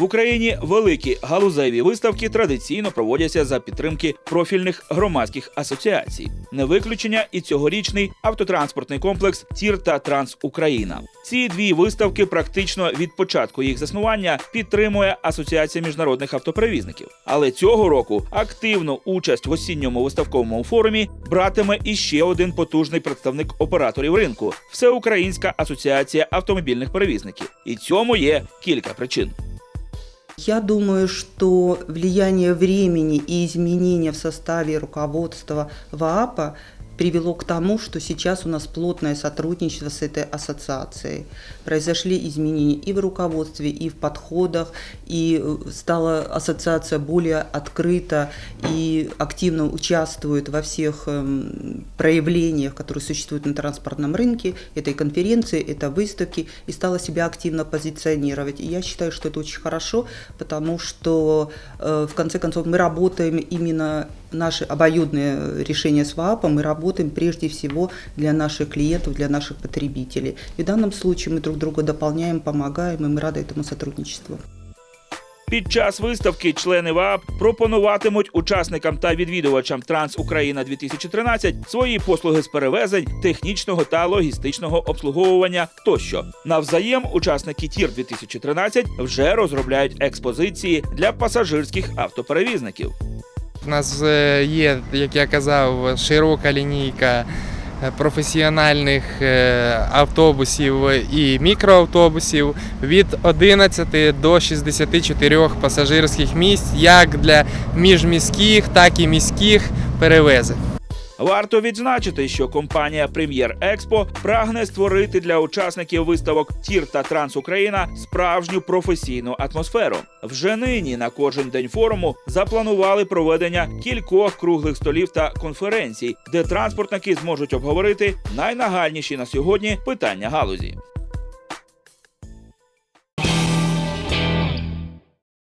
В Україні великі галузеві виставки традиційно проводяться за підтримки профільних громадських асоціацій. Не виключення і цьогорічний автотранспортний комплекс Тір та Транс Україна. Ці дві виставки практично від початку їх заснування підтримує Асоціація міжнародних автоперевізників. Але цього року активну участь в осінньому виставковому форумі братиме іще один потужний представник операторів ринку Всеукраїнська асоціація автомобільних перевізників. І цьому є кілька причин. Я думаю, что влияние времени и изменения в составе руководства ВААПа привело к тому, что сейчас у нас плотное сотрудничество с этой ассоциацией. Произошли изменения и в руководстве, и в подходах, и э, стала ассоциация более открыта и активно участвует во всех эм, проявлениях, которые существуют на транспортном рынке, этой конференции, это выставки, и стала себя активно позиционировать. И я считаю, что это очень хорошо, потому что э, в конце концов мы работаем именно наши обоюдные решения с ВААПа, мы работаем прежде всего для наших клиентов, для наших потребителей. И в данном случае мы друг друга дополняем, помогаем, и мы рады этому сотрудничеству. Під час виставки члени ВААП пропонуватимуть учасникам та відвідувачам Транс Україна 2013 свої послуги з перевезень, технічного та логістичного обслуговування тощо. Навзаєм учасники Тір 2013 вже розробляють експозиції для пасажирських автоперевізників. Нас є, як я казав, широка лінійка е, професіональних е, автобусів і мікроавтобусів від 11 до 64 пасажирських місць, як для міжміських, так і міських перевезень. Варто відзначити, що компанія Прем'єр Експо прагне створити для учасників виставок Тір та Транс Україна справжню професійну атмосферу. Вже нині на кожен день форуму запланували проведення кількох круглих столів та конференцій, де транспортники зможуть обговорити найнагальніші на сьогодні питання галузі.